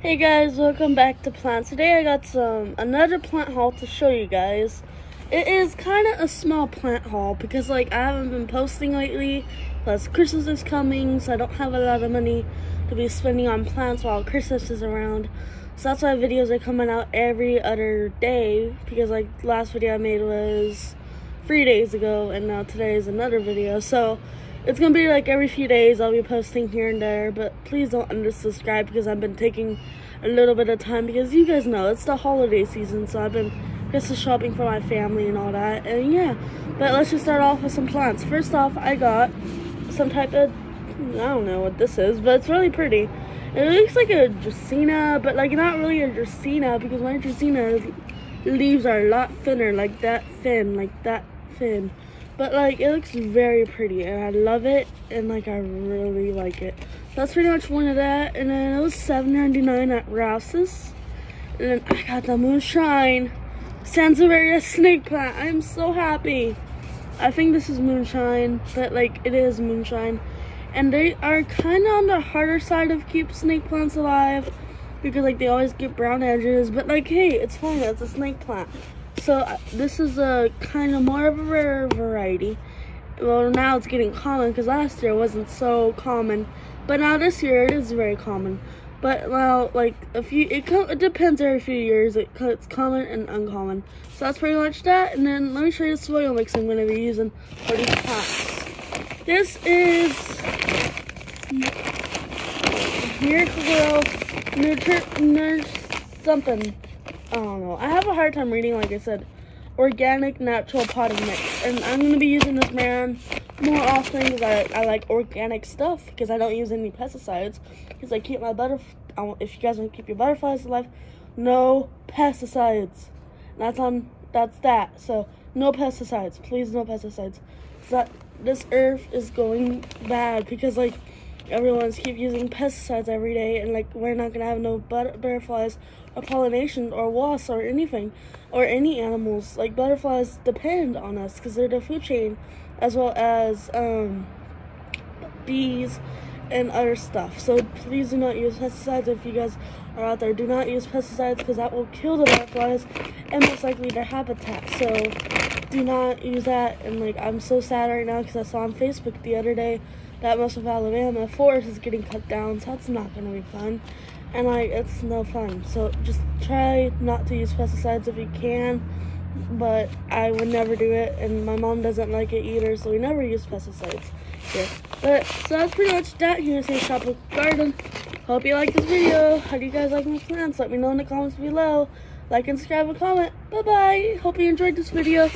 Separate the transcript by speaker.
Speaker 1: Hey guys, welcome back to plants. Today I got some another plant haul to show you guys. It is kind of a small plant haul because like I haven't been posting lately. Plus Christmas is coming, so I don't have a lot of money to be spending on plants while Christmas is around. So that's why videos are coming out every other day because like last video I made was three days ago and now today is another video. So it's gonna be like every few days I'll be posting here and there, but please don't unsubscribe because I've been taking a little bit of time because you guys know it's the holiday season, so I've been just shopping for my family and all that. And yeah, but let's just start off with some plants. First off, I got some type of I don't know what this is, but it's really pretty. It looks like a Dracaena, but like not really a Dracaena because my Dracaena leaves are a lot thinner, like that thin, like that thin. But like it looks very pretty and I love it and like I really like it. That's pretty much one of that. And then it was $7.99 at Rouse's. And then I got the Moonshine Sansevieria snake plant. I'm so happy. I think this is moonshine, but like it is moonshine. And they are kind of on the harder side of keep snake plants alive because like they always get brown edges. But like, hey, it's fine. It's a snake plant. So uh, this is a kind of more of a rare variety. Well, now it's getting common because last year it wasn't so common, but now this year it is very common. But now, like a few, it, it depends every few years. It, it's common and uncommon. So that's pretty much that. And then let me show you the soil mix I'm going to be using for these plants. This is Miracle-Gro Nutri Nurse something. I don't know. I have a hard time reading, like I said, organic natural potting mix. And I'm going to be using this brand more often because I, I like organic stuff because I don't use any pesticides because I keep my butterflies, if you guys want to keep your butterflies alive, no pesticides. That's on, that's that. So no pesticides, please no pesticides. That this earth is going bad because like everyone's keep using pesticides every day and like we're not gonna have no butterflies or pollination or wasps or anything or any animals. Like butterflies depend on us because they're the food chain as well as um, bees and other stuff. So please do not use pesticides if you guys are out there. Do not use pesticides because that will kill the butterflies and most likely their habitat. So do not use that and like i'm so sad right now because i saw on facebook the other day that most of Alabama forest is getting cut down, so that's not gonna be fun. And like, it's no fun. So just try not to use pesticides if you can, but I would never do it, and my mom doesn't like it either, so we never use pesticides here. But, so that's pretty much that here in Tropical Garden. Hope you like this video. How do you guys like my plants? Let me know in the comments below. Like and subscribe and comment. Bye-bye. Hope you enjoyed this video.